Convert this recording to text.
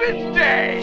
Cupid's Day!